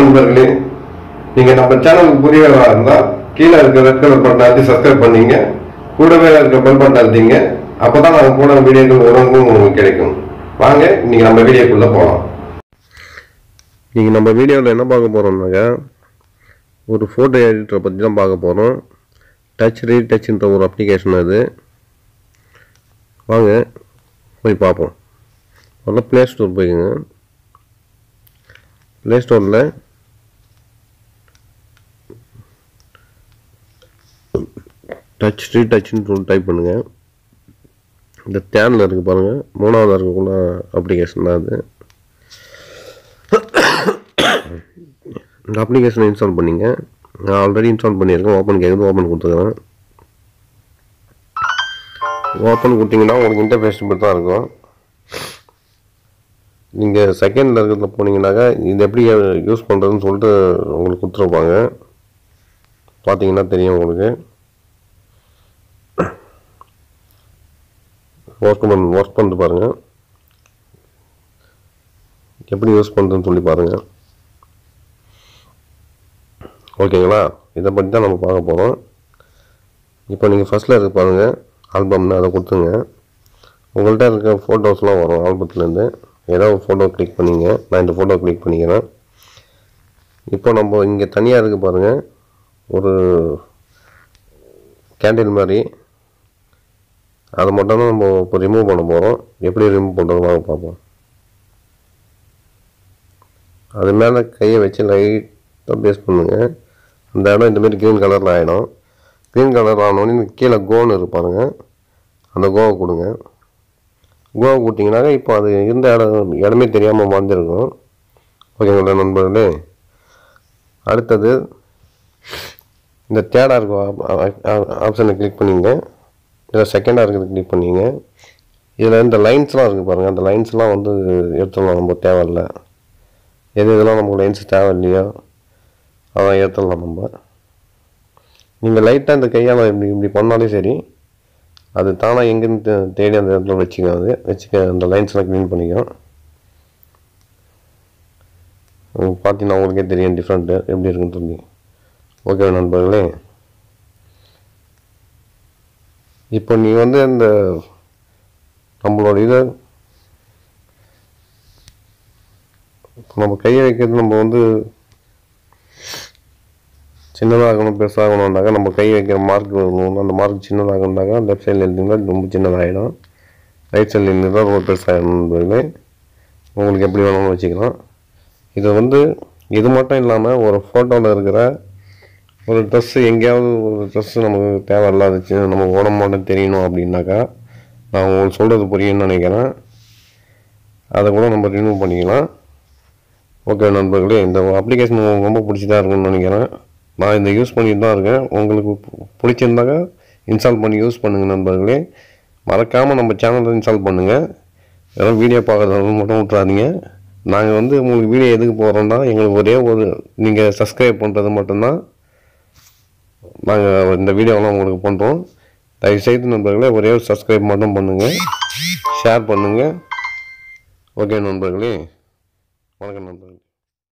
நண்பர்களே நீங்க நம்ம சேனலுக்கு புதியவரா இருந்தா கீழே இருக்க ரெட் கலர் பட்டன் அழுத்தி சப்ஸ்கிரைப் பண்ணீங்க. கூடவே இருக்க பெல் பட்டன் அழுத்திங்க. அப்பதான் நாங்க போன வீடியோக்கள் உடனுக்கும் உங்களுக்கு கிடைக்கும். வாங்க இன்னைக்கு நம்ம வீடியோக்குள்ள போகலாம் நீங்கள் நம்ம வீடியோவில் என்ன பார்க்க போகிறோம்னாக்கா ஒரு ஃபோட்டோ எடிட்டரை பற்றி தான் பார்க்க போகிறோம் டச் ரீடச்ன்ற ஒரு அப்ளிகேஷன் அது. வாங்க போய் பார்ப்போம். முதல்ல ப்ளே ஸ்டோர் போய்க்குங்க. ப்ளே ஸ்டோரில் டச் டு டச்சுன்னு ஒன்று டைப் பண்ணுங்கள் இந்த தேனில் இருக்குது பாருங்கள் மூணாவது இருக்கக்குள்ள அப்ளிகேஷன் தான் அது. இந்த அப்ளிகேஷனை இன்ஸ்டால் பண்ணிங்க. நான் ஆல்ரெடி இன்ஸ்டால் பண்ணியிருக்கேன். ஓப்பன் கேட்குது ஓப்பன் கொடுத்துக்கிறேன் ஓப்பன் கொடுத்தீங்கன்னா உங்களுக்கு இன்டர்ஃபேஸ் இப்படி தான் இருக்கும். நீங்கள் செகண்டில் இருக்கிறத போனீங்கன்னாக்கா இது எப்படி யூஸ் பண்ணுறதுன்னு சொல்லிட்டு உங்களுக்கு கொடுத்துருப்பாங்க. பார்த்தீங்கன்னா தெரியும் உங்களுக்கு. ஒர்க் பண்ண ஒர்க் பண்ணிட்டு பாருங்கள் எப்படி யூஸ் பண்ணுறதுன்னு சொல்லி பாருங்கள் ஓகேங்களா இதை பற்றி தான் நம்ம பார்க்க போகிறோம் இப்போ நீங்கள் ஃபஸ்ட்டில் இருக்க பாருங்கள் ஆல்பம்னு அதை கொடுத்துங்க உங்கள்கிட்ட இருக்க ஃபோட்டோஸ்லாம் வரும் ஆல்பத்துலேருந்து ஏதோ ஒரு ஃபோட்டோ கிளிக் பண்ணிங்க. நான் இந்த ஃபோட்டோ கிளிக் பண்ணிக்கிறேன். இப்போ நம்ம இங்கே தனியாக இருக்குது பாருங்கள் ஒரு கேண்டில் மாதிரி அதை மட்டும் தான் நம்ம இப்போ ரிமூவ் பண்ண போகிறோம் எப்படி ரிமூவ் பண்ணுறது வாங்க பார்ப்போம். அது மேலே கையை வச்சு லைட்டாக பேஸ் பண்ணுங்கள் அந்த இடம் இந்தமாரி க்ரீன் கலரில் ஆகிடும் க்ரீன் கலர் ஆனோடனே கீழே கோன்னு இருப்பாருங்க அந்த கோவை கொடுங்க. கோவை கொடுத்தீங்கன்னாக்க இப்போ அது இருந்த இடம் இடமே தெரியாமல் வாழ்ந்துருக்கும். ஓகேங்களா நண்பர்களே. அடுத்தது இந்த தேர்டாக இருக்கும் ஆப்ஷனை கிளிக் பண்ணிங்க இதில் செகண்டாக இருக்கிறது கிளிக் பண்ணிங்க. இதில் இந்த லைன்ஸ்லாம் இருக்குது பாருங்கள் அந்த லைன்ஸ்லாம் வந்து எடுத்துடலாம் நம்ம தேவையில்லை எது இதெல்லாம் நமக்கு லைன்ஸ் தேவை இல்லையோ அதான் ஏற்றலாம் நம்ம. நீங்கள் லைட்டாக இந்த கையால் இப்படி இப்படி பண்ணாலே சரி. அது தானாக எங்கேருந்து தே- தேடி அந்த இடத்துல வச்சுக்கோ அது. வச்சுக்க அந்த லைன்ஸ்லாம் க்ளீன் பண்ணிக்கும். பார்த்தீங்கன்னா உங்களுக்கே தெரியும் டிஃப்ரெண்ட்டு எப்படி இருக்குன்னு சொல்லி. ஓகே நண்பர்களே. இப்போ நீ வந்து இந்த நம்மளோட இதை நம்ம கையை வைக்கிறது நம்ம வந்து சின்னதாகணும் பெருசாகணும்னாக்கா நம்ம கை வைக்கிற மார்க் அந்த மார்க் சின்னதாகணும்னாக்கா லெஃப்ட் சைடில் இருந்தீங்கன்னா ரொம்ப சின்னதாகிடும் ரைட் சைடில் இருந்தால் ரொம்ப பெருசாகிடும் உங்களுக்கு எப்படி வேணும்னு வச்சுக்கலாம். இது வந்து இது மட்டும் இல்லாமல் ஒரு ஃபோட்டோவில் இருக்கிற ஒரு ட்ரெஸ்ஸு எங்கேயாவது ஒரு ட்ரெஸ்ஸு நமக்கு தேவையில்லாத சின்ன நம்ம உடம்பு மட்டும் தெரியணும் அப்படின்னாக்கா நான் உங்களுக்கு சொல்கிறது புரியும்னு நினைக்கிறேன். அதை கூட நம்ம ரிமூவ் பண்ணிக்கலாம். ஓகே நண்பர்களே இந்த அப்ளிகேஷன் உங்களுக்கு ரொம்ப பிடிச்சதாக இருக்கும்னு நினைக்கிறேன். நான் இந்த யூஸ் பண்ணிட்டு தான் இருக்கேன். உங்களுக்கு பு- பிடிச்சிருந்தாக்கா இன்ஸ்டால் பண்ணி யூஸ் பண்ணுங்கள் நண்பர்களே. மறக்காமல் நம்ம சேனலை இன்ஸ்டால் பண்ணுங்கள் ஏன்னா வீடியோ பார்க்குறத மட்டும் விட்றாதீங்க நாங்கள் வந்து உங்களுக்கு வீடியோ எதுக்கு போகிறோம்னா எங்களுக்கு ஒரே ஒரு நீங்கள் சப்ஸ்கிரைப் பண்ணுறது மட்டும்தான். நாங்கள் இந்த வீடியோலாம் உங்களுக்கு பண்ணுறோம் தயவுசெய்து நண்பர்களே ஒரே ஒரு சப்ஸ்கிரைப் மட்டும் பண்ணுங்கள் ஷேர் பண்ணுங்கள் ஓகே நண்பர்களே. வணக்கம் நண்பர்களே.